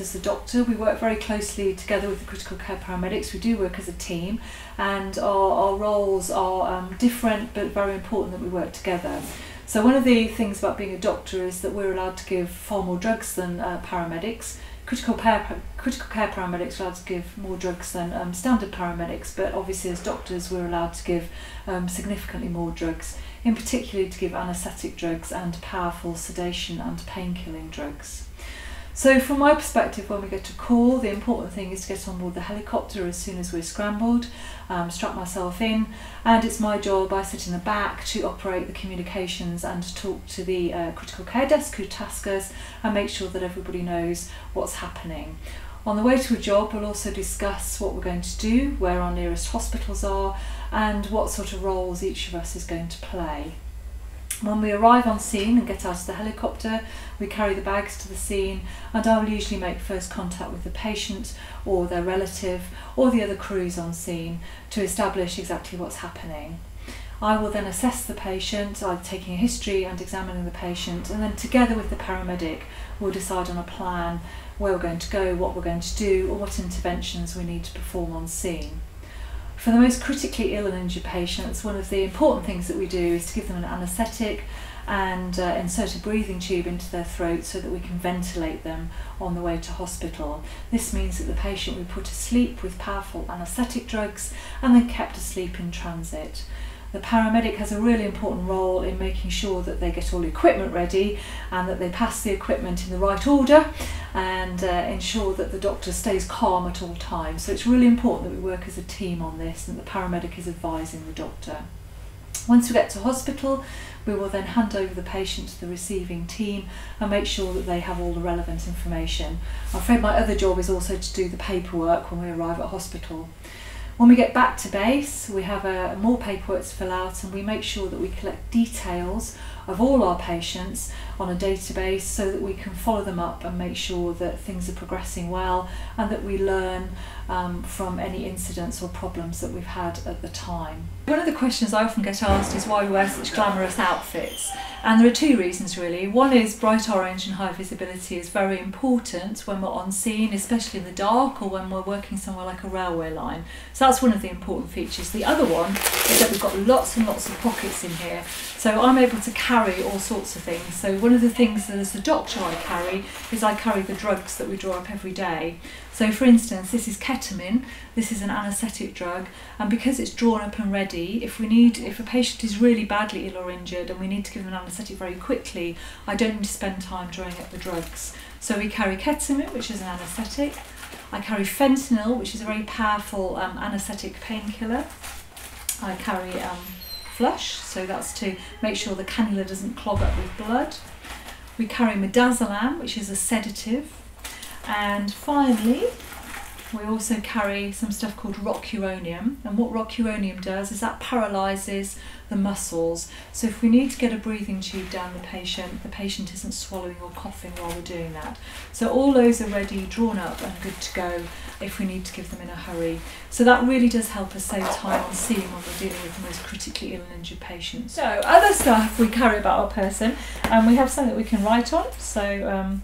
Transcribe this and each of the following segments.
as a doctor. We work very closely together with the critical care paramedics. We do work as a team, and our, our roles are um, different but very important that we work together. So, one of the things about being a doctor is that we're allowed to give far more drugs than uh, paramedics. Critical care, critical care paramedics are allowed to give more drugs than um, standard paramedics, but obviously, as doctors, we're allowed to give um, significantly more drugs, in particular to give anaesthetic drugs and powerful sedation and pain killing drugs. So from my perspective, when we get to call, the important thing is to get on board the helicopter as soon as we're scrambled, um, strap myself in, and it's my job, I sit in the back to operate the communications and to talk to the uh, critical care desk who task us and make sure that everybody knows what's happening. On the way to a job, we'll also discuss what we're going to do, where our nearest hospitals are, and what sort of roles each of us is going to play. When we arrive on scene and get out of the helicopter, we carry the bags to the scene and I will usually make first contact with the patient or their relative or the other crews on scene to establish exactly what's happening. I will then assess the patient, either taking a history and examining the patient, and then together with the paramedic, we'll decide on a plan where we're going to go, what we're going to do, or what interventions we need to perform on scene. For the most critically ill and injured patients, one of the important things that we do is to give them an anaesthetic and uh, insert a breathing tube into their throat so that we can ventilate them on the way to hospital. This means that the patient we put to sleep with powerful anaesthetic drugs and then kept asleep in transit. The paramedic has a really important role in making sure that they get all the equipment ready and that they pass the equipment in the right order and uh, ensure that the doctor stays calm at all times. So it's really important that we work as a team on this and the paramedic is advising the doctor. Once we get to hospital, we will then hand over the patient to the receiving team and make sure that they have all the relevant information. I'm afraid my other job is also to do the paperwork when we arrive at hospital. When we get back to base, we have a, more paperwork to fill out and we make sure that we collect details of all our patients on a database so that we can follow them up and make sure that things are progressing well and that we learn um, from any incidents or problems that we've had at the time. One of the questions I often get asked is why we wear such glamorous outfits. And there are two reasons really. One is bright orange and high visibility is very important when we're on scene, especially in the dark or when we're working somewhere like a railway line. So that's one of the important features. The other one is that we've got lots and lots of pockets in here. So I'm able to carry all sorts of things. So one of the things that as a doctor I carry is I carry the drugs that we draw up every day. So for instance, this is ketamine, this is an anaesthetic drug, and because it's drawn up and ready, if we need, if a patient is really badly ill or injured and we need to give them an anaesthetic very quickly, I don't need to spend time drawing up the drugs. So we carry ketamine, which is an anaesthetic. I carry fentanyl, which is a very powerful um, anaesthetic painkiller. I carry um, flush, so that's to make sure the cannula doesn't clog up with blood. We carry midazolam, which is a sedative. And finally, we also carry some stuff called rocuronium. And what rocuronium does is that paralyses the muscles. So if we need to get a breathing tube down the patient, the patient isn't swallowing or coughing while we're doing that. So all those are ready, drawn up and good to go if we need to give them in a hurry. So that really does help us save time on scene when we're dealing with the most critically ill and injured patients. So other stuff we carry about our person and we have something that we can write on. So um,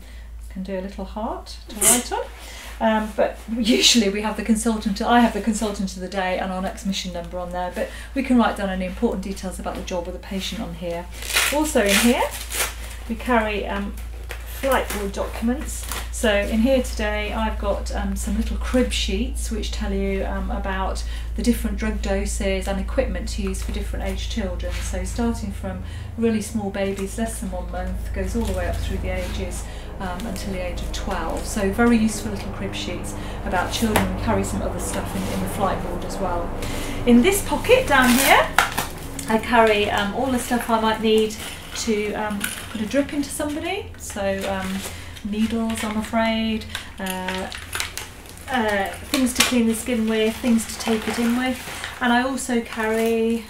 can do a little heart to write on. Um, but usually we have the consultant, I have the consultant of the day and our next mission number on there, but we can write down any important details about the job or the patient on here. Also in here, we carry um, flight board documents. So in here today I've got um, some little crib sheets which tell you um, about the different drug doses and equipment to use for different age children. So starting from really small babies, less than one month, goes all the way up through the ages um, until the age of 12. So very useful little crib sheets about children. Carry some other stuff in, in the flight board as well. In this pocket down here, I carry um, all the stuff I might need to um, put a drip into somebody. So um, needles, I'm afraid, uh, uh, things to clean the skin with, things to tape it in with. And I also carry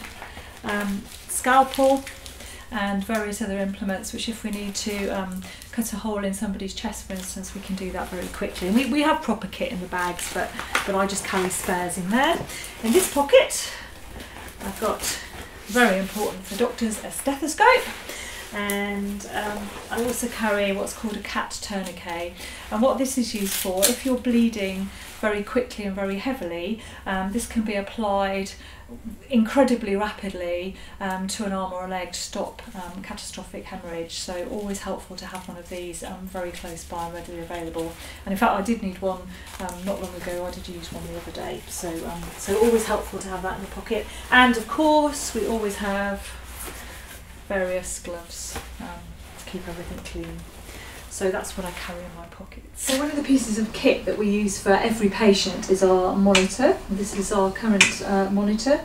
um, scalpel and various other implements which if we need to um, cut a hole in somebody's chest for instance we can do that very quickly. And we, we have proper kit in the bags but but I just carry spares in there. In this pocket I've got very important for doctors a stethoscope and um, I also carry what's called a CAT tourniquet. And what this is used for, if you're bleeding very quickly and very heavily, um, this can be applied incredibly rapidly um, to an arm or a leg to stop um, catastrophic hemorrhage. So always helpful to have one of these um, very close by and readily available. And in fact, I did need one um, not long ago. I did use one the other day. So so always helpful to have that in the pocket. And of course, we always have various gloves um, to keep everything clean. So that's what I carry in my pockets. So one of the pieces of kit that we use for every patient is our monitor. This is our current uh, monitor.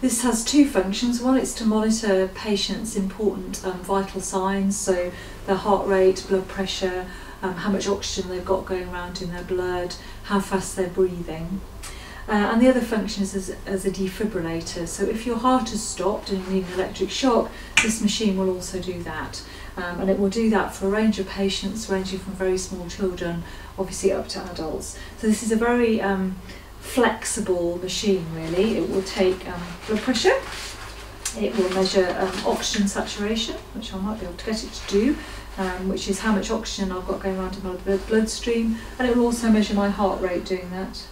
This has two functions. One is to monitor patients' important um, vital signs, so their heart rate, blood pressure, um, how much oxygen they've got going around in their blood, how fast they're breathing. Uh, and the other function is as, as, a defibrillator. So if your heart has stopped and you need an electric shock, this machine will also do that. Um, and it will do that for a range of patients ranging from very small children, obviously up to adults. So this is a very um, flexible machine really. It will take um, blood pressure, it will measure um, oxygen saturation, which I might be able to get it to do, um, which is how much oxygen I've got going around in my blood bloodstream, and it will also measure my heart rate doing that.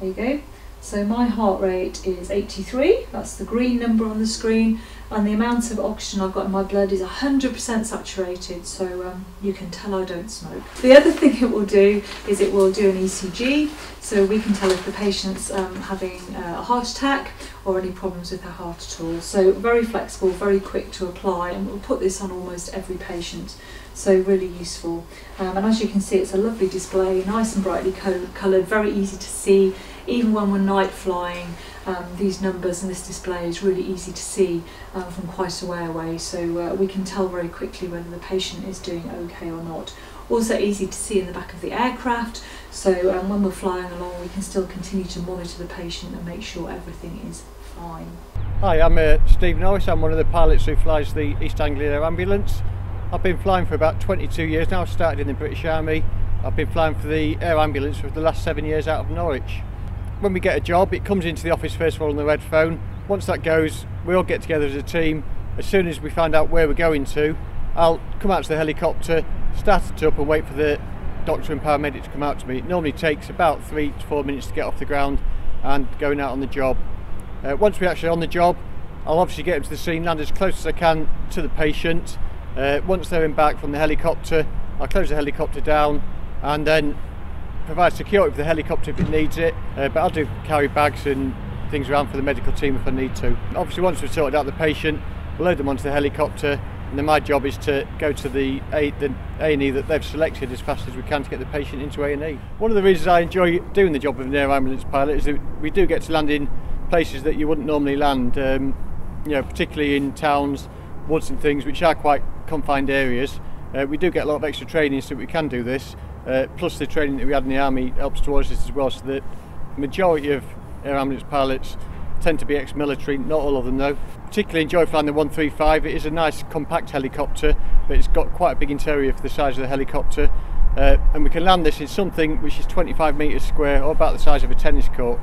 There you go. So my heart rate is 83, that's the green number on the screen, and the amount of oxygen I've got in my blood is 100% saturated, so um, you can tell I don't smoke. The other thing it will do is it will do an ECG, so we can tell if the patient's um, having a heart attack or any problems with their heart at all. So very flexible, very quick to apply, and we'll put this on almost every patient. So really useful. Um, and as you can see it's a lovely display nice and brightly coloured very easy to see even when we're night flying um, these numbers and this display is really easy to see uh, from quite a way away so uh, we can tell very quickly whether the patient is doing okay or not also easy to see in the back of the aircraft so um, when we're flying along we can still continue to monitor the patient and make sure everything is fine. Hi I'm uh, Steve Norris I'm one of the pilots who flies the East Anglia Air Ambulance I've been flying for about 22 years now. I started in the British Army. I've been flying for the air ambulance for the last seven years out of Norwich. When we get a job, it comes into the office first of all on the red phone. Once that goes, we all get together as a team. As soon as we find out where we're going to, I'll come out to the helicopter, start it up and wait for the doctor and paramedic to come out to me. It normally takes about three to four minutes to get off the ground and going out on the job. Uh, once we're actually on the job, I'll obviously get into the scene, land as close as I can to the patient, uh, once they're in back from the helicopter, I'll close the helicopter down and then provide security for the helicopter if it needs it. Uh, but I'll do carry bags and things around for the medical team if I need to. Obviously, once we've sorted out the patient, we'll load them onto the helicopter, and then my job is to go to the A, the A&E that they've selected as fast as we can to get the patient into A&E. One of the reasons I enjoy doing the job of an air ambulance pilot is that we do get to land in places that you wouldn't normally land, um, you know, particularly in towns woods and things which are quite confined areas. Uh, we do get a lot of extra training so we can do this. Uh, plus the training that we had in the army helps towards this as well so the majority of air ambulance pilots tend to be ex-military, not all of them though. Particularly enjoy flying the 135, it is a nice compact helicopter but it's got quite a big interior for the size of the helicopter uh, and we can land this in something which is 25 metres square or about the size of a tennis court.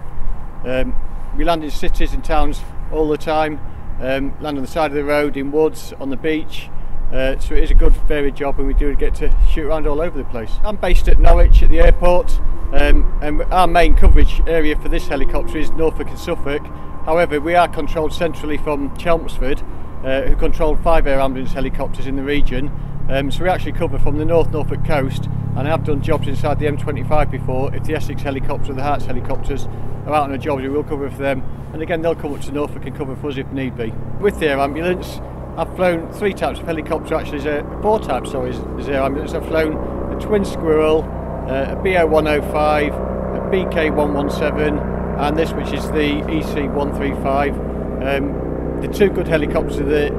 Um, we land in cities and towns all the time um, land on the side of the road, in woods, on the beach. Uh, so it is a good varied job and we do get to shoot around all over the place. I'm based at Norwich at the airport um, and our main coverage area for this helicopter is Norfolk and Suffolk. However, we are controlled centrally from Chelmsford, uh, who control five air ambulance helicopters in the region. Um, so we actually cover from the North Norfolk coast and I have done jobs inside the M25 before. If the Essex helicopters or the Herts helicopters are out on a job, we will cover for them and again they'll come up to Norfolk and cover for us if need be. With the air ambulance, I've flown three types of helicopter actually, four types sorry, as air ambulance. I've flown a Twin Squirrel, uh, a BO105, a BK117 and this which is the EC135. Um, the two good helicopters are the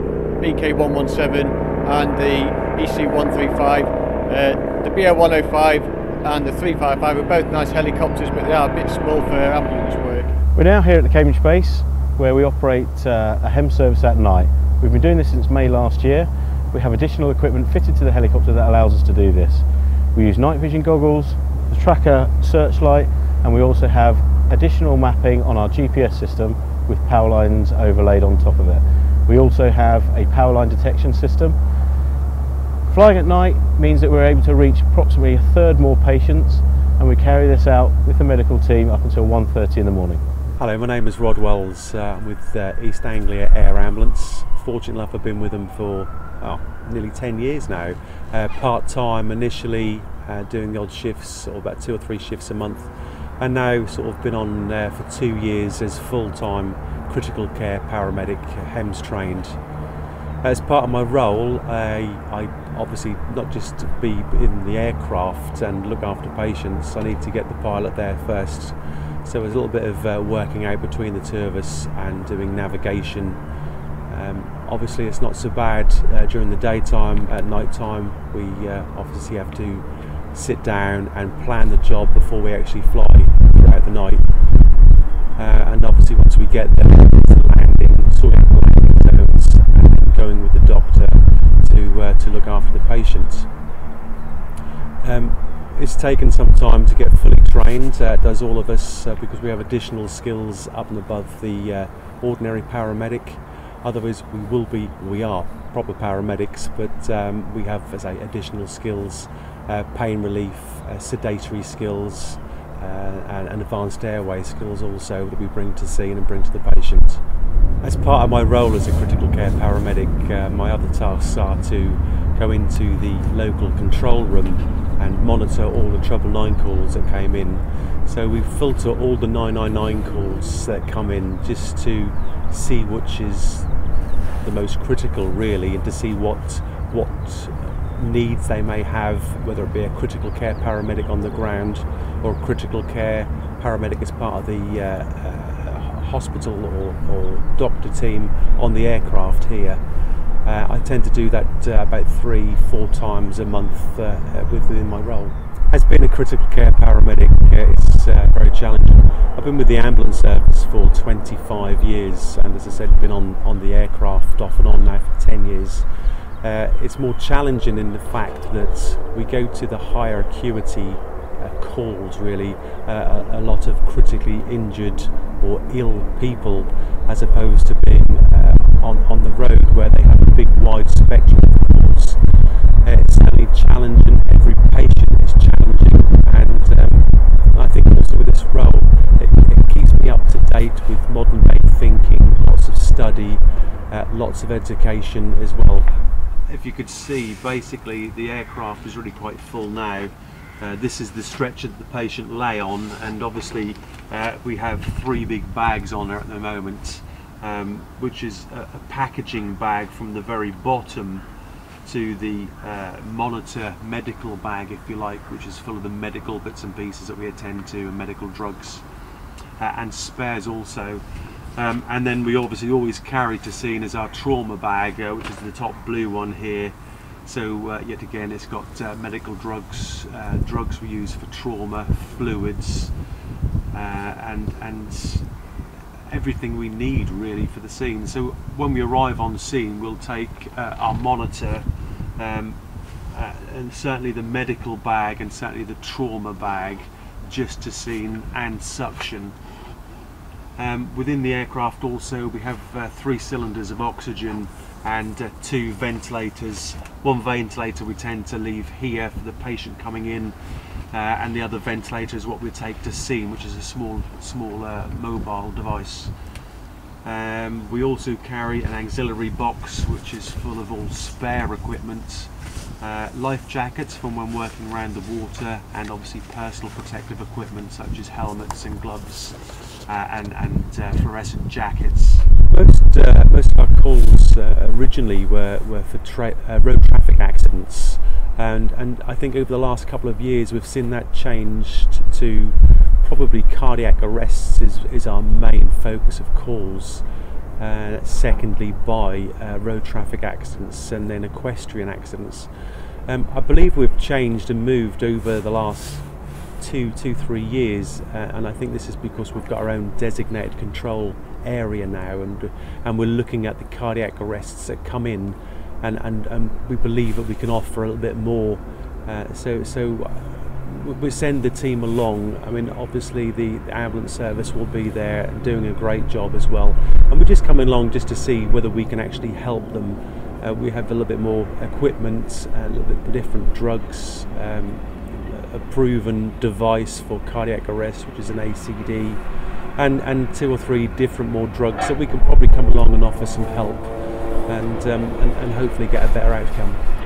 BK117 and the EC135. Uh, the BO105 and the 355 are both nice helicopters but they are a bit small for ambulance work. We're now here at the Cambridge base where we operate uh, a HEMS service at night. We've been doing this since May last year. We have additional equipment fitted to the helicopter that allows us to do this. We use night vision goggles, the Trakka searchlight and we also have additional mapping on our GPS system with power lines overlaid on top of it. We also have a power line detection system. Flying at night means that we're able to reach approximately a third more patients and we carry this out with the medical team up until 1.30 in the morning. Hello, my name is Rod Wells uh, with uh, East Anglia Air Ambulance. Fortunately enough, I've been with them for oh, nearly 10 years now. Uh, Part time initially, uh, doing odd shifts, or about two or three shifts a month, and now sort of been on for two years as full time critical care paramedic, HEMS trained. As part of my role, I, I obviously not just be in the aircraft and look after patients, I need to get the pilot there first. So there's a little bit of uh, working out between the two of us and doing navigation. Um, obviously, it's not so bad uh, during the daytime. At night time, we uh, obviously have to sit down and plan the job before we actually fly throughout the night. Uh, and obviously, once we get there, landing, sorting the landing zones, and going with the doctor to uh, to look after the patients. Um, it's taken some time to get fully trained. Uh, does all of us uh, because we have additional skills up and above the uh, ordinary paramedic. Otherwise, we will be, we are proper paramedics, but um, we have, as I say, additional skills, uh, pain relief, uh, sedatory skills, uh, and, and advanced airway skills also that we bring to scene and bring to the patient. As part of my role as a critical care paramedic, my other tasks are to go into the local control room and monitor all the treble nine calls that came in. So we filter all the 999 calls that come in just to see which is the most critical really and to see what what needs they may have, whether it be a critical care paramedic on the ground or a critical care paramedic as part of the uh, uh, hospital or, or doctor team on the aircraft here. Uh, I tend to do that uh, about three, four times a month uh, within my role. As being a critical care paramedic, uh, it's uh, very challenging. I've been with the ambulance service for 25 years, and as I said, been on, on the aircraft off and on now for 10 years. Uh, it's more challenging in the fact that we go to the higher acuity calls, really, a, a lot of critically injured or ill people, as opposed to being on, on the road where they have a big wide spectrum of calls. Uh, it's certainly challenging, every patient is challenging, and um, I think also with this role, it, it, keeps me up to date with modern day thinking, lots of study, uh, lots of education as well. If you could see, basically the aircraft is really quite full now. Uh, this is the stretcher that the patient lay on and obviously uh, we have three big bags on her at the moment um, which is a, a, packaging bag from the very bottom to the uh, monitor medical bag, if you like, which is full of the medical bits and pieces that we attend to and medical drugs uh, and spares also. Um, and then we obviously always carry to scene as our trauma bag, uh, which is the top blue one here. So uh, yet again, it's got uh, medical drugs, uh, drugs we use for trauma, fluids, and and everything we need really for the scene. So when we arrive on scene, we'll take uh, our monitor um, uh, and certainly the medical bag and certainly the trauma bag just to scene and suction. Um, within the aircraft also we have uh, three cylinders of oxygen and uh, two ventilators. One ventilator we tend to leave here for the patient coming in uh, and the other ventilator is what we take to scene which is a small small uh, mobile device. Um, we also carry an auxiliary box which is full of all spare equipment, uh, life jackets from when working around the water and obviously personal protective equipment such as helmets and gloves uh, and, and uh, fluorescent jackets. Most, uh, most of our calls originally were, were for tra road traffic accidents and and I think over the last couple of years we've seen that changed to probably cardiac arrests is, is our main focus of calls uh, secondly by uh, road traffic accidents and then equestrian accidents um, I believe we've changed and moved over the last two two three years uh, and I think this is because we've got our own designated control area now and and we're looking at the cardiac arrests that come in and, and, and we believe that we can offer a little bit more. Uh, so, so we send the team along. I mean, obviously the, ambulance service will be there and doing a great job as well. And we're just coming along just to see whether we can actually help them. Uh, we have a little bit more equipment, a little bit different drugs, um, a proven device for cardiac arrest, which is an ACD, and, and two or three different more drugs that we can probably come along and offer some help and, um, and, and hopefully get a better outcome.